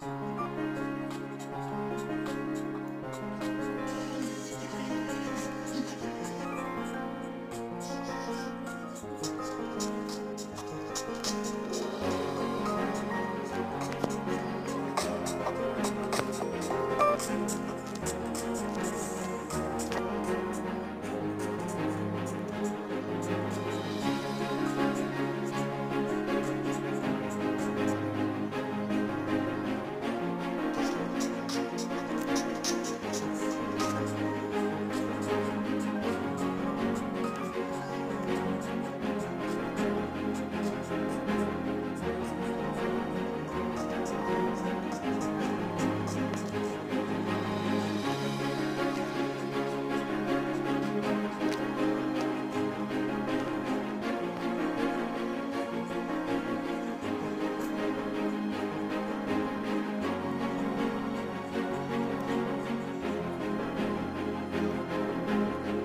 Bye.